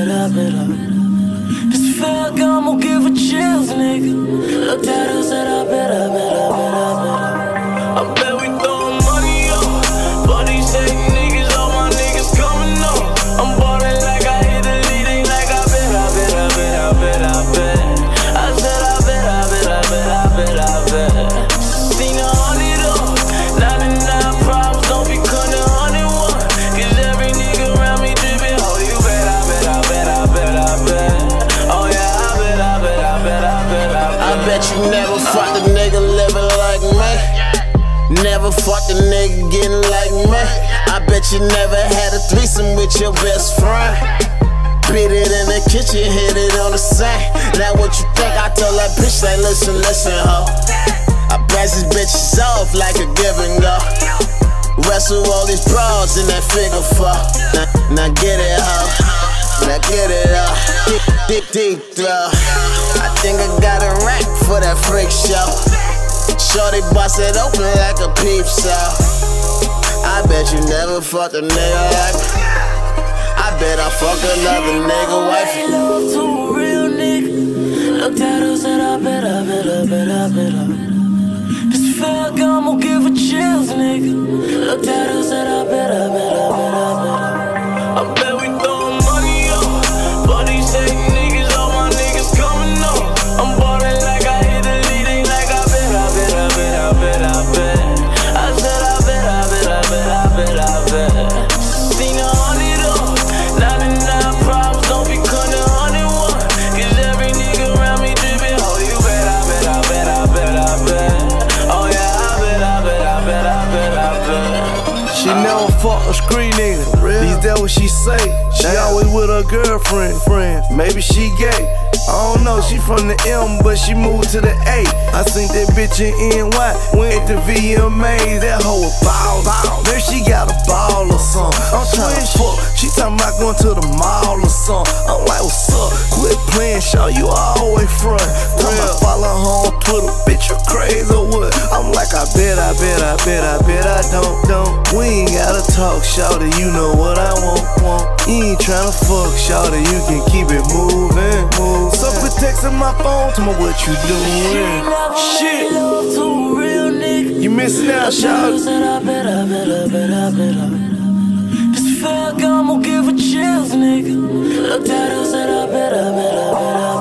it up, it up. This fuck, like I'm gonna give a chills, nigga. Looked at her, said I better. Never fucked a nigga getting like me. I bet you never had a threesome with your best friend. Beat it in the kitchen, hit it on the sink. Now what you think? I told that bitch, like, listen, listen, ho. I pass these bitches off like a give and go. Wrestle all these bras in that figure four. Now, now get it, ho. Now get it up. Deep, deep, deep throw. I think I got a rack for that freak show. Shorty bust it open like a peep show. I bet you never fucked a nigga like me. I bet I fuck another nigga wife. love to a real nigga. Looked at her, said, I bet, I bet, I bet, I bet, I bet. This fuck, I'ma give her chills, nigga. Looked a screen nigga. These that what she say. She always with her girlfriend. Friend. Maybe she gay. I don't know, she from the M, but she moved to the A. I seen that bitch in NY, went to VMA, that hoe a ball. Maybe she got a ball or something. I'm trying to fuck, she talking about going to the mall or something. I'm like, what's up? Quit playing, show you always front. Talking about follow her on Twitter, We ain't gotta talk, shawty, you know what I want, want. You ain't tryna fuck, shawty, you can keep it moving, move. So quit texting my phone, tell me what you doing. Shit, Love to a real nigga. you missing out, shawty. Said I bet, I bet, I bet, I bet, I bet. This fuck, I'ma give her chills, nigga. Looked at her, said I bet, I bet, I bet, I bet.